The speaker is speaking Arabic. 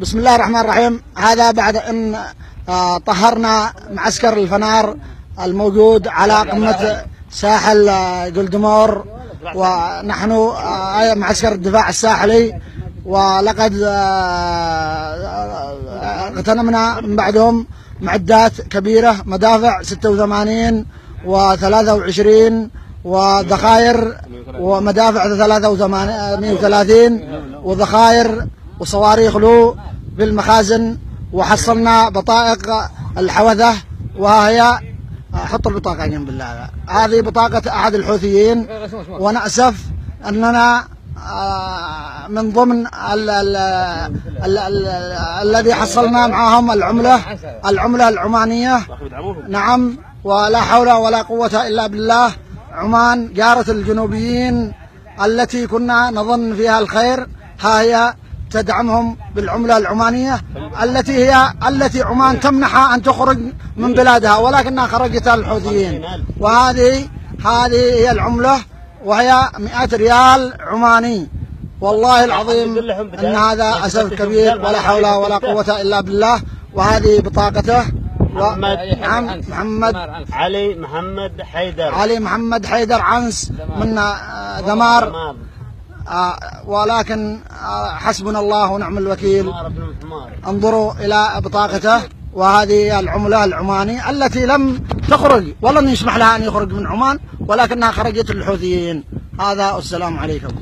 بسم الله الرحمن الرحيم. هذا بعد أن آه، طهرنا معسكر الفنار الموجود على قمة ساحل آه، جولدمور ونحن آه، معسكر الدفاع الساحلي ولقد اغتنمنا من بعدهم معدات كبيرة مدافع 86 و23 وذخائر ومدافع 130 وذخائر وصواريخ له بالمخازن وحصلنا بطائق الحوثة وهي حط البطاقة جنب بالله. هذه بطاقة أحد الحوثيين ونأسف أننا آه، من ضمن ال ال ال ال الذي حصلنا معهم العملة العملة العمانية. نعم ولا حول ولا قوة إلا بالله. عمان جارة الجنوبيين التي كنا نظن فيها الخير ها هي تدعمهم بالعملة العمانية التي هي التي عمان تمنحها أن تخرج من بلادها ولكنها خرجتها الحوثيين. وهذه هذه هي العملة وهي 100 ريال عماني. والله العظيم أن هذا أسف كبير ولا حول ولا قوة إلا بالله. وهذه بطاقته و... محمد نعم محمد علي محمد حيدر. علي محمد حيدر عنس من ذمار آه، ولكن آه، حسبنا الله ونعم الوكيل. انظروا إلى بطاقته وهذه العملة العماني التي لم تخرج ولن يسمح لها أن يخرج من عمان ولكنها خرجت للحوثيين. هذا والسلام عليكم.